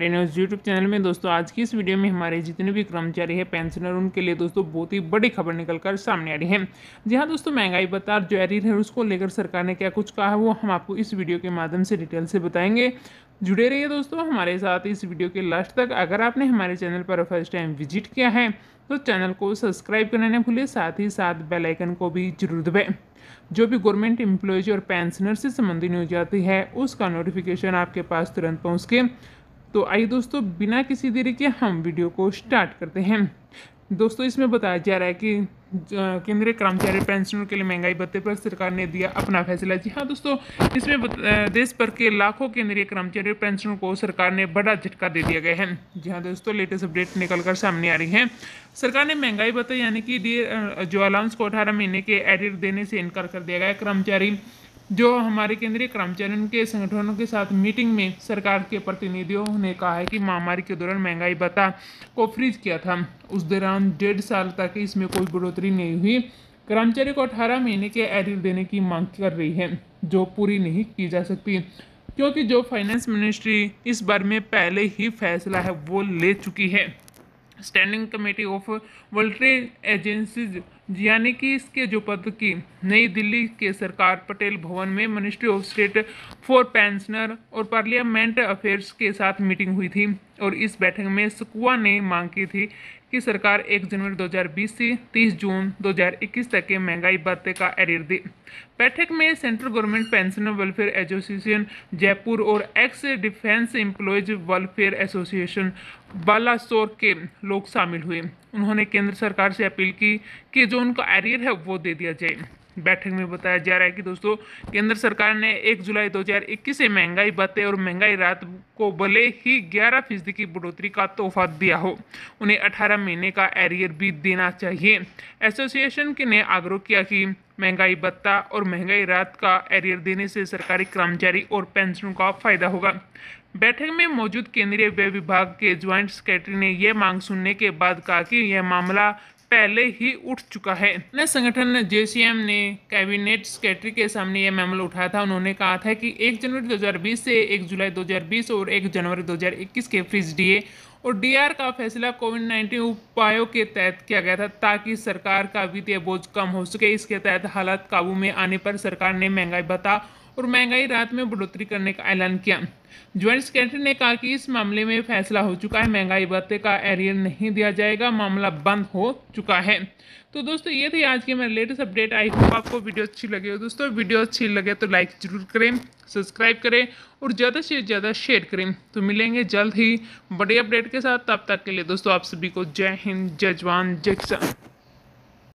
News YouTube channel में दोस्तों, आज की इस वीडियो में हमारे जितने भी कर्मचारी हैं पेंशनर उनके लिए दोस्तों बहुत ही बड़ी खबर निकल कर सामने आ रही है। जी हाँ दोस्तों, महँगाई बता जो एरियर है, उसको लेकर सरकार ने क्या कुछ कहा है, वो हम आपको इस वीडियो के माध्यम से डिटेल से बताएँगे। जुड़े रहिए दोस्तों हमारे साथ इस वीडियो के लास्ट तक। अगर आपने हमारे चैनल पर फ़र्स्ट टाइम विज़िट किया है तो चैनल को सब्सक्राइब करना न भूलिए, साथ ही साथ बेल आइकन को भी ज़रूर दबाएँ। जो भी गवर्नमेंट एम्प्लॉयज़ और पेंशनर से संबंधित न्यूज़ आती है, उसका नोटिफिकेशन आपके पास तुरंत पहुँच के तो आइए दोस्तों, बिना किसी देरी के हम वीडियो को स्टार्ट करते हैं। दोस्तों, इसमें बताया जा रहा है कि केंद्रीय कर्मचारी पेंशनर के लिए महँगाई भत्ते पर सरकार ने दिया अपना फैसला। जी हाँ दोस्तों, इसमें देश भर के लाखों केंद्रीय कर्मचारी पेंशनों को सरकार ने बड़ा झटका दे दिया गया है। जी हाँ दोस्तों, लेटेस्ट अपडेट निकल कर सामने आ रही है। सरकार ने महँगाई भत्ते यानी कि जो अलाउंस को अठारह महीने के एडिट देने से इनकार कर दिया गया कर्मचारी जो हमारे केंद्रीय कर्मचारियों के संगठनों के साथ मीटिंग में सरकार के प्रतिनिधियों ने कहा है कि महामारी के दौरान महँगाई भत्ता को फ्रीज किया था। उस दौरान डेढ़ साल तक इसमें कोई बढ़ोतरी नहीं हुई। कर्मचारी को 18 महीने के एरियर देने की मांग कर रही है, जो पूरी नहीं की जा सकती, क्योंकि जो फाइनेंस मिनिस्ट्री इस बार में पहले ही फैसला है, वो ले चुकी है। Standing committee of voluntary agencies यानी कि इसके जो पद की नई दिल्ली के सरकार पटेल भवन में ministry of state for pensioner और पार्लियामेंट अफेयर्स के साथ मीटिंग हुई थी और इस बैठक में सकुआ ने मांग की थी कि सरकार 1 जनवरी 2020 से 30 जून 2021 तक के महँगाई भत्ते का एरियर दे। बैठक में central government pensioner welfare association, Jaipur और ex defence employees welfare association Balasore के लोग शामिल हुए। उन्होंने केंद्र सरकार से अपील की कि जो उनका एरियर है, वो दे दिया जाए। बैठक में बताया जा रहा है कि दोस्तों, केंद्र सरकार ने 1 जुलाई 2021 से महँगाई भत्ते और महँगाई रात को भले ही 11 फ़ीसदी की बढ़ोतरी का तोहफा दिया हो, उन्हें 18 महीने का एरियर भी देना चाहिए। एसोसिएशन के ने आग्रह किया कि महँगाई भत्ता और महँगाई रात का एरियर देने से सरकारी कर्मचारी और पेंशनों का फ़ायदा होगा। बैठक में मौजूद केंद्रीय व्यय विभाग के ज्वाइंट सेक्रेटरी ने यह मांग सुनने के बाद कहा कि यह मामला पहले ही उठ चुका है। नए संगठन जेसीएम ने कैबिनेट सेक्रेटरी के सामने यह मामला उठाया था। उन्होंने कहा था कि 1 जनवरी 2020 से 1 जुलाई 2020 और 1 जनवरी 2021 के फ्रीज डीए और डीआर का फैसला कोविड नाइन्टीन उपायों के तहत किया गया था ताकि सरकार का वित्तीय बोझ कम हो सके। इसके तहत हालात काबू में आने पर सरकार ने महँगाई भत्ता और महँगाई रात में बढ़ोतरी करने का ऐलान किया। ज्वाइंट सेक्रेटरी ने कहा कि इस मामले में फैसला हो चुका है। महँगाई भत्ते का एरियर नहीं दिया जाएगा, मामला बंद हो चुका है। तो दोस्तों, ये थी आज की मेरे लेटेस्ट अपडेट। आई होप आपको वीडियो अच्छी लगी हो। दोस्तों, वीडियो अच्छी लगे तो लाइक ज़रूर करें, सब्सक्राइब करें और ज़्यादा से ज़्यादा शेयर करें। तो मिलेंगे जल्द ही बड़े अपडेट के साथ। तब तक के लिए दोस्तों, आप सभी को जय हिंद, जय जवान, जय किसान।